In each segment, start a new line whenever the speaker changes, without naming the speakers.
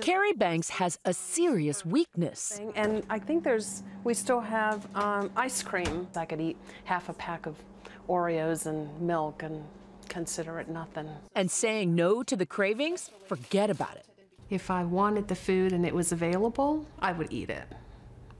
Carrie Banks has a serious weakness.
And I think there's, we still have um, ice cream. I could eat half a pack of Oreos and milk and consider it nothing.
And saying no to the cravings, forget about it.
If I wanted the food and it was available, I would eat it.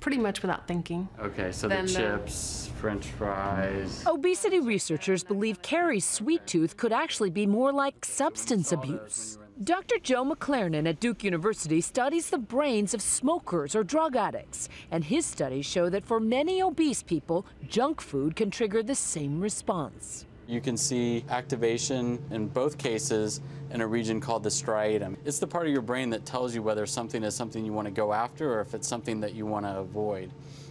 Pretty much without thinking.
Okay, so
Then,
the
uh,
chips, french fries.
Obesity researchers believe Carrie's sweet tooth could actually be more like substance abuse. Dr. Joe McClernon at Duke University studies the brains of smokers or drug addicts, and his studies show that for many obese people, junk food can trigger the same response.
You can see activation in both cases in a region called the striatum. It's the part of your brain that tells you whether something is something you want to go after or if it's something that you want to avoid.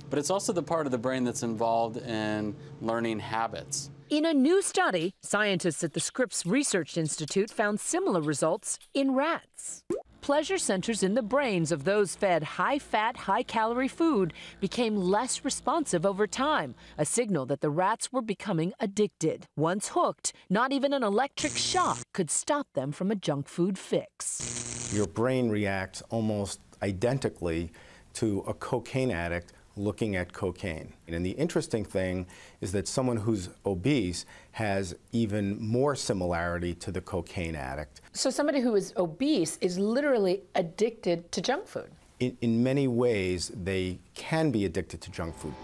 But it's also the part of the brain that's involved in learning habits.
In a new study, scientists at the Scripps Research Institute found similar results in rats. Pleasure centers in the brains of those fed high fat, high calorie food became less responsive over time, a signal that the rats were becoming addicted. Once hooked, not even an electric shock could stop them from a junk food fix.
Your brain reacts almost identically to a cocaine addict looking at cocaine. And the interesting thing is that someone who's obese has even more similarity to the cocaine addict.
So somebody who is obese is literally addicted to junk food.
In, in many ways, they can be addicted to junk food.